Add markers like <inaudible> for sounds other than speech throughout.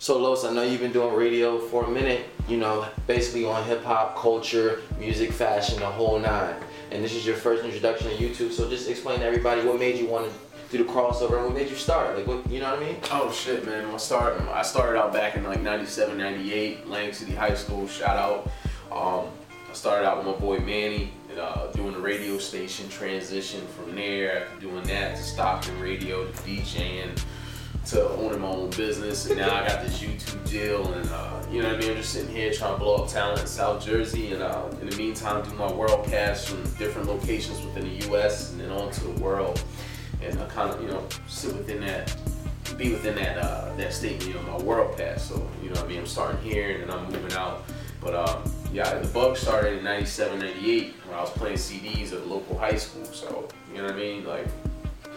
So Los, I know you've been doing radio for a minute, you know, basically on hip hop, culture, music, fashion, the whole nine. And this is your first introduction to YouTube, so just explain to everybody what made you want to do the crossover and what made you start? Like what you know what I mean? Oh shit, man! I start. I started out back in like '97, '98, Lang City High School. Shout out. Um, I started out with my boy Manny, and, uh, doing the radio station. Transition from there, doing that to Stockton Radio, to DJing, to owning my own business, and now I got this YouTube deal, and uh, you know what I mean. I'm just sitting here trying to blow up talent in South Jersey, and uh, in the meantime, do my world worldcast from different locations within the U.S. and then on to the world and I kind of you know sit within that, be within that uh, that state, you know, my world pass. So you know, what I mean, I'm starting here and then I'm moving out. But um, yeah, the bug started in 97, 98 when I was playing CDs at the local high school. So you know what I mean, like.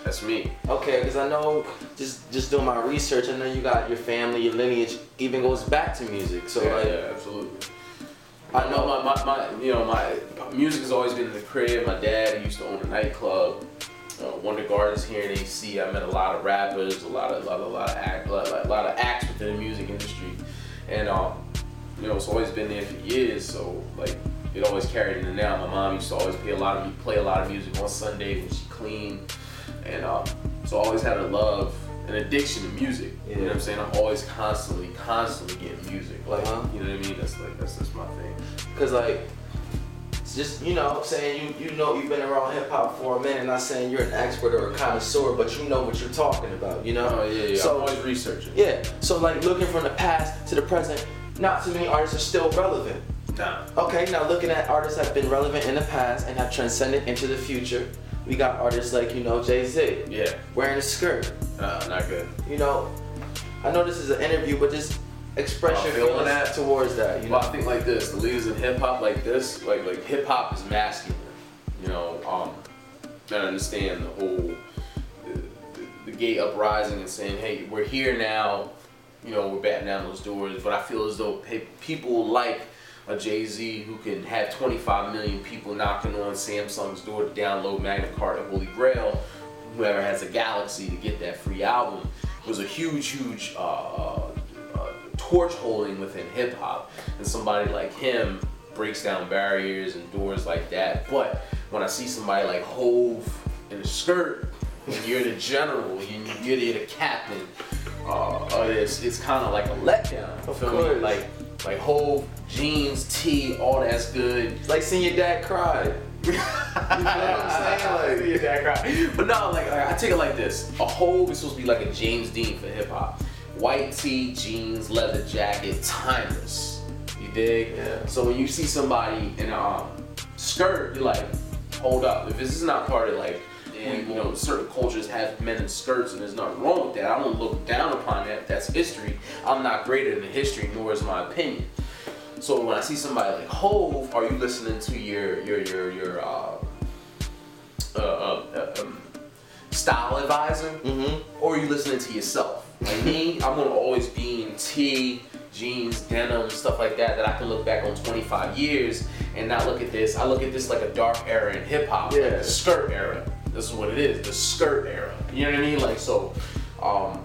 That's me. Okay, because I know just just doing my research, I know you got your family, your lineage even goes back to music. So yeah, like, yeah, absolutely. I know my, my, my you know my music has always been in the crib. My dad used to own a nightclub uh, Wonder Gardens here in AC. I met a lot of rappers, a lot of, a lot, a lot of act, a lot, a lot of acts within the music industry, and um, you know, it's always been there for years. So like, it always carried into now. My mom used to always play a lot of play a lot of music on Sunday when she cleaned, and um, so I always had a love, an addiction to music. Yeah. You know what I'm saying? I'm always constantly, constantly getting music. Like, uh-huh. you know what I mean? That's like that's just my thing. Cause like just you know I'm saying you you know you've been around hip hop for a minute not saying you're an expert or a connoisseur but you know what you're talking about you know oh yeah yeah so I'm always researching yeah so like looking from the past to the present not too many artists are still relevant nah. okay now looking at artists that have been relevant in the past and have transcended into the future we got artists like you know Jay-Z yeah wearing a skirt uh, not good you know I know this is an interview but just express your feelings that. towards that. You know? I think like this: the leaders in hip hop, like this, like like hip hop is masculine. You know, um, I understand the whole the gay uprising and saying, "Hey, we're here now." You know, we're batting down those doors. But I feel as though people like a Jay Z who can have 25 million people knocking on Samsung's door to download Magna Carta Holy Grail, whoever has a Galaxy to get that free album, was a huge, huge uh, uh torch holding within hip hop, and somebody like him breaks down barriers and doors like that. But when I see somebody like Hove in a skirt, when you're the general, you're the captain, uh, it's, it's kind of like a letdown. Of course. Like like Hove jeans, tee, all that's good. Like seeing your dad cry. <laughs> you know what I'm saying? Like, your dad cry. But no, like, like I take it like this: a Hove is supposed to be like a James Dean for hip hop white tee, jeans, leather jacket, timeless. You dig? Yeah. So when you see somebody in a um, skirt, you're like, hold up. If this is not part of like, you know, certain cultures have men in skirts, and there's nothing wrong with that. I don't look down upon that. That's history. I'm not greater than history, nor is my opinion. So when I see somebody like Hove, are you listening to your your your your uh, uh, uh, um, style advisor, mm-hmm. or are you listening to yourself? Like me, I'm gonna always be in tee, jeans, denim, stuff like that that I can look back on 25 years and not look at this. I look at this like a dark era in hip hop, yeah. like the skirt era. This is what it is, the skirt era. You know what I mean? Like so, um,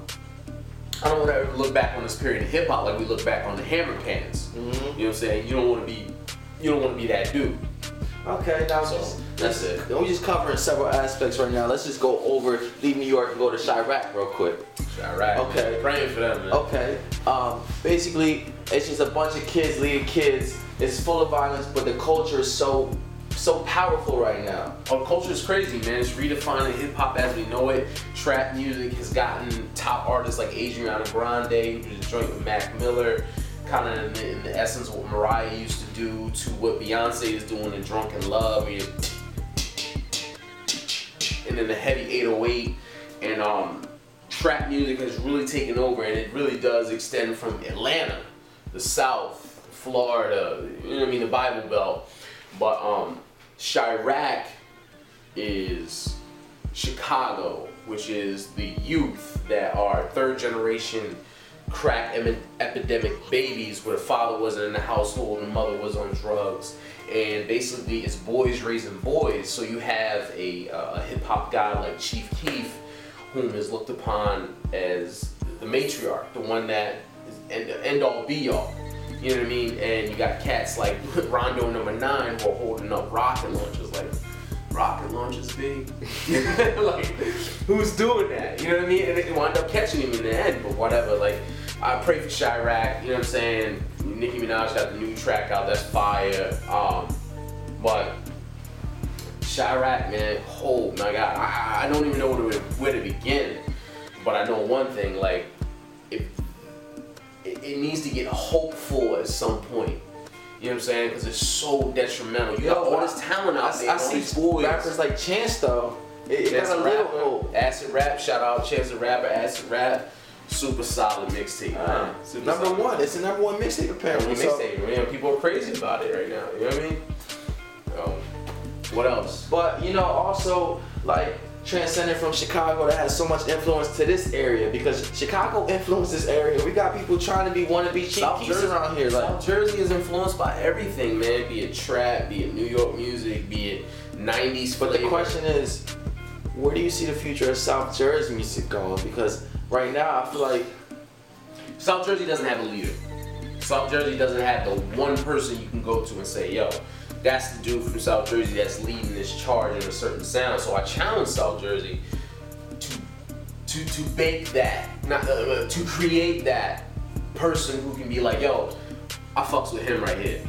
I don't want to ever look back on this period of hip hop like we look back on the hammer pants. Mm-hmm. You know what I'm saying? You don't want to be, you don't want to be that dude. Okay, now so, that's it. We're just covering several aspects right now. Let's just go over leave New York and go to Chiraq real quick. Chiraq. Okay. Praying for them, man. Okay. Um, basically, it's just a bunch of kids leading kids. It's full of violence, but the culture is so so powerful right now. Our culture is crazy, man. It's redefining hip hop as we know it. Trap music has gotten top artists like Ariana Grande, who's a joint with Mac Miller kind of in, the, in the essence of what Mariah used to do to what Beyonce is doing in Drunk in Love. And, and then the heavy 808 and um, trap music has really taken over and it really does extend from Atlanta, the South, Florida, you know what I mean, the Bible Belt. But um, Chiraq is Chicago, which is the youth that are third generation crack epidemic babies where the father wasn't in the household and the mother was on drugs. And basically, it's boys raising boys. So you have a, uh, a hip hop guy like Chief Keef, whom is looked upon as the matriarch, the one that is end, end all be all. You know what I mean? And you got cats like <laughs> RondoNumbaNine who are holding up rocket launchers like rocket launchers big. <laughs> like who's doing that? You know what I mean? And it wind up catching him in the end, but whatever. Like I pray for Chiraq, you know what I'm saying? Nicki Minaj got the new track out, that's fire. Um, but Chiraq, man, oh my god, I, I don't even know where to, where to begin. But I know one thing, like, if it, needs to get hopeful at some point. You know what I'm saying? Because it's so detrimental. You got all this talent out I, there. I all see boys. rappers like Chance though. It, Chance a Rapper, hope. Acid Rap, shout out Chance the Rapper, Acid Rap, super solid mixtape. man. Super Number solid. one, it's the number one mixtape Number apparently. one So, mixtape. man. People are crazy about it right now. You know what I mean? Um, what else? but you know, also like transcending from Chicago that has so much influence to this area because Chicago influenced this area. We got people trying to be wannabe cheap South Jersey around here. Like, South Jersey is influenced by everything, man. Be it trap, be it New York music, be it '90s. but the question is, where do you see the future of South Jersey music going? Because right now, I feel like South Jersey doesn't have a leader. South Jersey doesn't have the one person you can go to and say, yo, that's the dude from South Jersey that's leading this charge in a certain sound. So I challenge South Jersey to to to bake that, not uh, to create that person who can be like, yo, I fucks with him right here.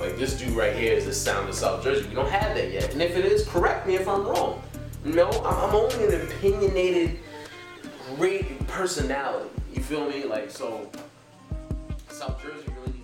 Like this dude right here is the sound of South Jersey. We don't have that yet. And if it is, correct me if I'm wrong. No, I'm I'm only an opinionated great personality. You feel me? Like so South Jersey really